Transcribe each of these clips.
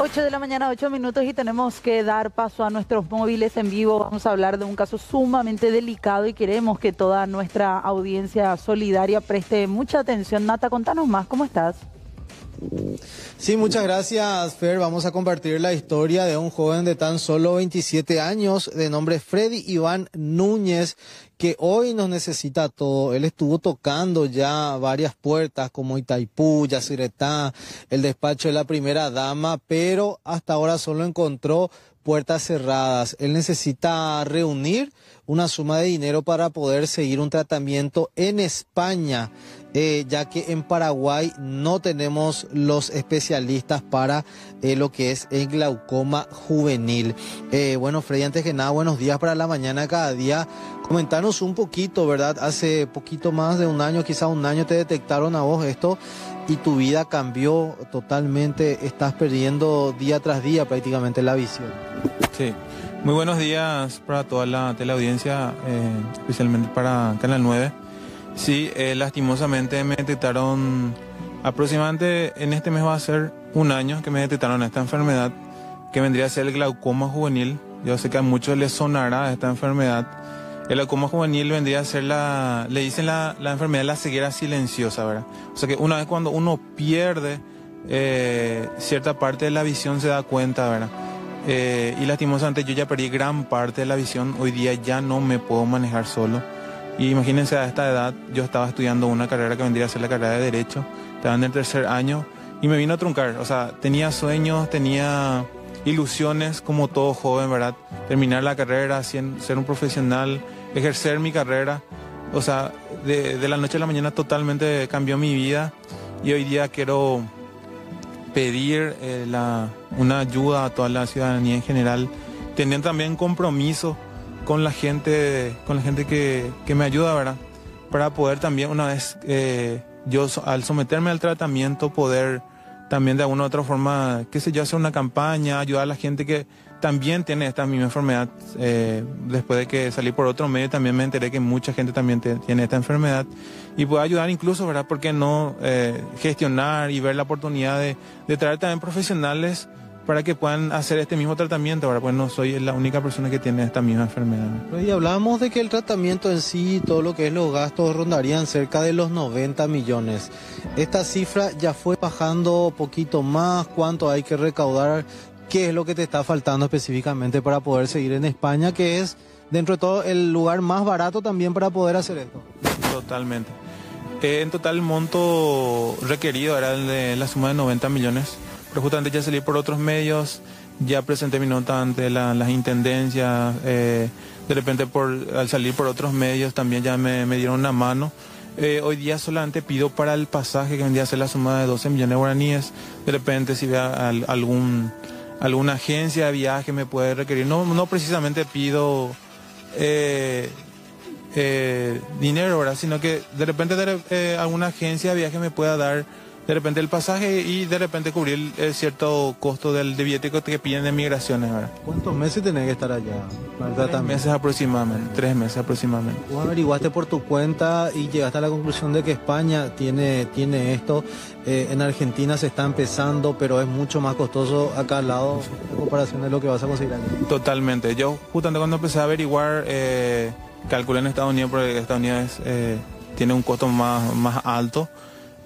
8 de la mañana, 8 minutos y tenemos que dar paso a nuestros móviles en vivo. Vamos a hablar de un caso sumamente delicado y queremos que toda nuestra audiencia solidaria preste mucha atención. Nata, contanos más, ¿cómo estás? Sí, muchas gracias, Fer. Vamos a compartir la historia de un joven de tan solo 27 años, de nombre Freddy Iván Núñez, que hoy nos necesita todo. Él estuvo tocando ya varias puertas como Itaipú, Yacyretá, el despacho de la primera dama, pero hasta ahora solo encontró puertas cerradas. Él necesita reunir una suma de dinero para poder seguir un tratamiento en España, eh, ya que en Paraguay no tenemos los especialistas para eh, lo que es el glaucoma juvenil. Eh, bueno, Freddy, antes que nada, buenos días para la mañana cada día. Comentanos un poquito, ¿verdad? Hace poquito más de un año, quizá un año, te detectaron a vos esto y tu vida cambió totalmente. Estás perdiendo día tras día prácticamente la visión. Sí. Muy buenos días para toda la teleaudiencia, especialmente para Canal 9. Sí, eh, lastimosamente me detectaron aproximadamente en este mes va a ser un año que me detectaron esta enfermedad, que vendría a ser el glaucoma juvenil. Yo sé que a muchos les sonará esta enfermedad. El glaucoma juvenil vendría a ser la, le dicen la, la enfermedad la ceguera silenciosa, ¿verdad? O sea que una vez cuando uno pierde eh, cierta parte de la visión se da cuenta, ¿verdad? Eh, y lastimosamente yo ya perdí gran parte de la visión. Hoy día ya no me puedo manejar solo. Y imagínense a esta edad, yo estaba estudiando una carrera que vendría a ser la carrera de Derecho. Estaba en el tercer año y me vino a truncar. O sea, tenía sueños, tenía ilusiones como todo joven, ¿verdad? Terminar la carrera, ser un profesional, ejercer mi carrera. O sea, de, de la noche a la mañana totalmente cambió mi vida y hoy día quiero pedir eh, la, una ayuda a toda la ciudadanía en general, tener también compromiso con la gente, con la gente que, que me ayuda, ¿verdad? Para poder también una vez eh, yo al someterme al tratamiento poder también de alguna u otra forma, qué sé yo, hacer una campaña, ayudar a la gente que también tiene esta misma enfermedad. Eh, después de que salí por otro medio, también me enteré que mucha gente también tiene esta enfermedad y puedo ayudar incluso, ¿verdad? ¿Por qué no eh, gestionar y ver la oportunidad de, de, traer también profesionales para que puedan hacer este mismo tratamiento, ¿verdad? Pues no soy la única persona que tiene esta misma enfermedad. Y hablábamos de que el tratamiento en sí, todo lo que es los gastos, rondarían cerca de los 90 millones. Esta cifra ya fue bajando poquito más, ¿cuánto hay que recaudar? ¿Qué es lo que te está faltando específicamente para poder seguir en España, que es dentro de todo el lugar más barato también para poder hacer esto? Totalmente. Eh, en total el monto requerido era de la suma de 90 millones justamente ya salí por otros medios, ya presenté mi nota ante las intendencias, eh, de repente al salir por otros medios también ya me, dieron una mano. Eh, hoy día solamente pido para el pasaje que vendría a ser la suma de 12 millones de guaraníes. De repente si vea algún, alguna agencia de viaje me puede requerir. No, no precisamente pido eh, dinero, ¿verdad? sino que de repente alguna agencia de viaje me pueda dar de repente el pasaje y de repente cubrir el, cierto costo del de que piden de migraciones. ¿verdad? ¿Cuántos meses tenés que estar allá? Tres meses aproximadamente, tres meses aproximadamente. Vos averiguaste por tu cuenta y llegaste a la conclusión de que España tiene, tiene esto. Eh, en Argentina se está empezando, pero es mucho más costoso acá al lado en comparación de lo que vas a conseguir allá. Totalmente. Yo justamente cuando empecé a averiguar, eh, calculé en Estados Unidos porque Estados Unidos eh, tiene un costo más, más alto.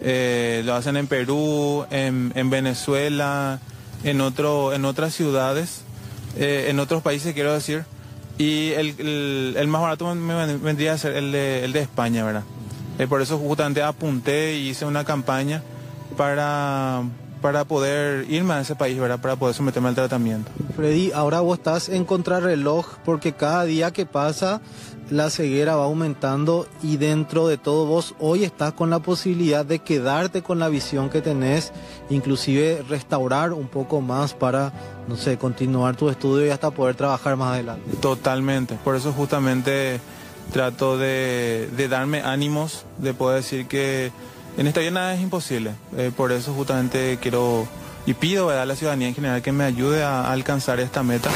Eh, lo hacen en Perú, en, Venezuela, en, otro, en otras ciudades, eh, en otros países quiero decir. Y el, más barato me vendría a ser el de, el de España, ¿verdad? Eh, por eso justamente apunté y hice una campaña para, para poder irme a ese país, ¿verdad? Para poder someterme al tratamiento. Freddy, ahora vos estás en contrarreloj porque cada día que pasa la ceguera va aumentando y dentro de todo vos hoy estás con la posibilidad de quedarte con la visión que tenés, inclusive restaurar un poco más para, no sé, continuar tu estudio y hasta poder trabajar más adelante. Totalmente, por eso justamente trato de, darme ánimos, de poder decir que en esta vida es imposible, eh, por eso justamente quiero y pido a la ciudadanía en general que me ayude a alcanzar esta meta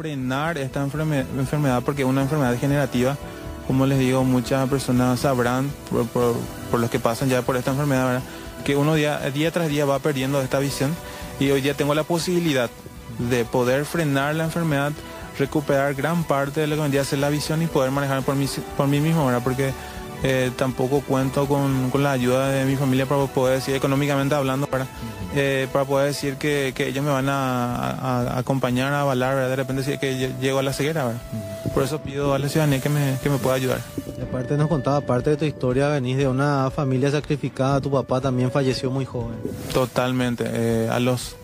frenar esta enfermedad porque es una enfermedad degenerativa. Como les digo, muchas personas sabrán por, los que pasan ya por esta enfermedad, que uno día, día tras día va perdiendo esta visión y hoy día tengo la posibilidad de poder frenar la enfermedad, recuperar gran parte de lo que vendría a ser la visión y poder manejar por mí, por mí mismo, ¿verdad? Porque eh, tampoco cuento con, la ayuda de mi familia para poder decir, económicamente hablando, para, eh, para poder decir que, ellos me van a, acompañar, a avalar, de repente si que llego a la ceguera. Por eso pido a la ciudadanía que me, que me pueda ayudar. Y aparte nos contaba, aparte de tu historia, venís de una familia sacrificada, tu papá también falleció muy joven. Totalmente, eh, a los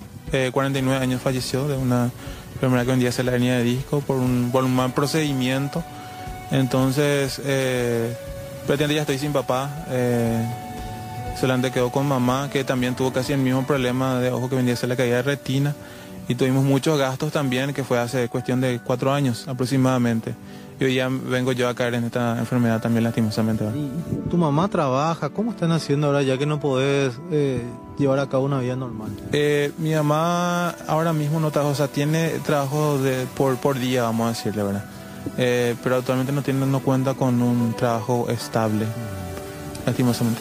49 años falleció de una enfermedad que vendía a ser la hernia de disco por un, por un mal procedimiento. Entonces, prácticamente ya estoy sin papá. Eh, solamente quedó con mamá, que también tuvo casi el mismo problema de ojo que vendía a la caída de retina. Y tuvimos muchos gastos también, que fue hace cuestión de cuatro años aproximadamente. Y hoy ya vengo yo a caer en esta enfermedad también lastimosamente. ¿Y tu mamá trabaja? ¿Cómo están haciendo ahora ya que no podés eh, llevar a cabo una vida normal? Eh, mi mamá ahora mismo no trabaja, o sea, tiene trabajo de, por, por día, vamos a decirle, ¿verdad? Eh, pero actualmente no tiene no cuenta con un trabajo estable, lastimosamente.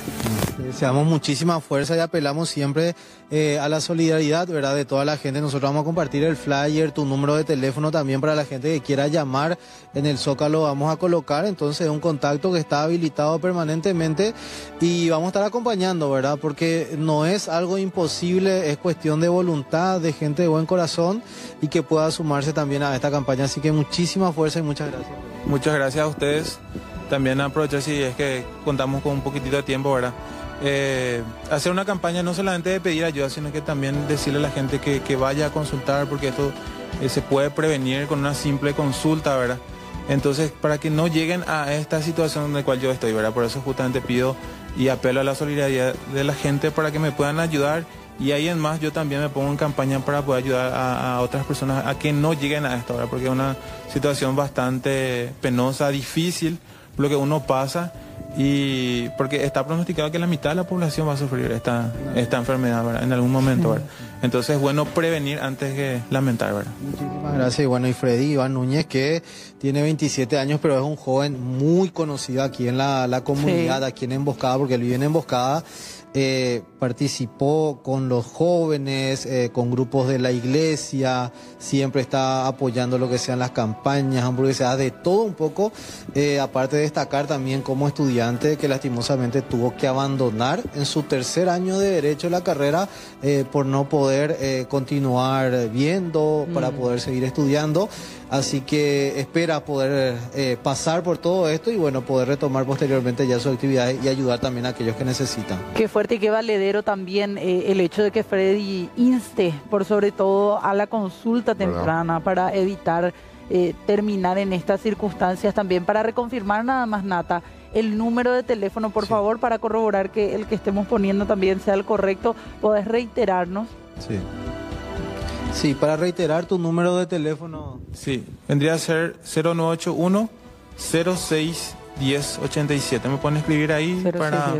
Deseamos muchísima fuerza y apelamos siempre eh, a la solidaridad, ¿verdad? De toda la gente. Nosotros vamos a compartir el flyer, tu número de teléfono también para la gente que quiera llamar en el Zócalo. Vamos a colocar entonces un contacto que está habilitado permanentemente y vamos a estar acompañando, ¿verdad? Porque no es algo imposible, es cuestión de voluntad, de gente de buen corazón y que pueda sumarse también a esta campaña. Así que muchísima fuerza y muchas gracias. Muchas gracias a ustedes. También aprovecho si es que contamos con un poquitito de tiempo, ¿verdad? Eh, hacer una campaña no solamente de pedir ayuda, sino que también decirle a la gente que, vaya a consultar, porque esto eh, se puede prevenir con una simple consulta, ¿verdad? Entonces, para que no lleguen a esta situación en la cual yo estoy, ¿verdad? Por eso justamente pido y apelo a la solidaridad de la gente para que me puedan ayudar y ahí en más yo también me pongo en campaña para poder ayudar a, a otras personas a que no lleguen a esto, ¿verdad? Porque es una situación bastante penosa, difícil, lo que uno pasa y porque está pronosticado que la mitad de la población va a sufrir esta, esta enfermedad en algún momento. Entonces es bueno prevenir antes que lamentar. ¿verdad? Muchísimas gracias. Y bueno, y Freddy Iván Núñez, que tiene 27 años, pero es un joven muy conocido aquí en la, la comunidad, aquí en Emboscada, porque él vive en Emboscada. Eh, participó con los jóvenes, eh, con grupos de la iglesia, siempre está apoyando lo que sean las campañas, hamburguesas, de todo un poco, eh, aparte de destacar también como estudiante que lastimosamente tuvo que abandonar en su tercer año de derecho la carrera por no poder continuar viendo, para mm. poder seguir estudiando. Así que espera poder eh, pasar por todo esto y bueno, poder retomar posteriormente ya su actividad y ayudar también a aquellos que necesitan. Qué fuerte y qué valedero también eh, el hecho de que Freddy inste por sobre todo a la consulta temprana para evitar eh, terminar en estas circunstancias también. Para reconfirmar nada más, Nata, el número de teléfono, por favor, para corroborar que el que estemos poniendo también sea el correcto. ¿Podés reiterarnos? Sí. Sí, para reiterar tu número de teléfono. Sí, vendría a ser 0981 06 1087. Me pueden escribir ahí para,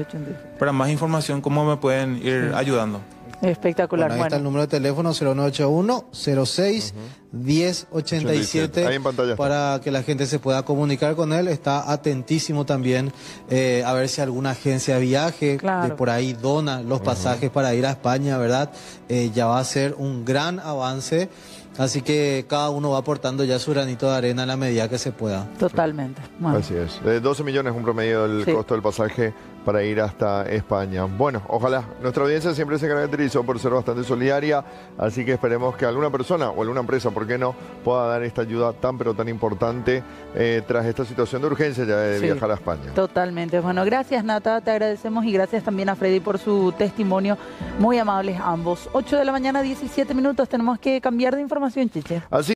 para más información, cómo me pueden ir ayudando. Espectacular. Bueno, ahí está el número de teléfono 0981 06 1087 ahí en pantalla para que la gente se pueda comunicar con él. Está atentísimo también eh, a ver si alguna agencia de viaje de por ahí dona los pasajes para ir a España, ¿verdad? Eh, ya va a ser un gran avance. Así que cada uno va aportando ya su granito de arena en la medida que se pueda. Totalmente. Así es. 12 eh, millones es un promedio del costo del pasaje para ir hasta España. Bueno, ojalá. Nuestra audiencia siempre se caracterizó por ser bastante solidaria, así que esperemos que alguna persona o alguna empresa, ¿por qué no?, pueda dar esta ayuda tan pero tan importante eh, tras esta situación de urgencia ya de viajar a España. Totalmente. Bueno, gracias Nata, te agradecemos y gracias también a Freddy por su testimonio. Muy amables ambos. 8 de la mañana, 17 minutos, tenemos que cambiar de información, Chiche. Así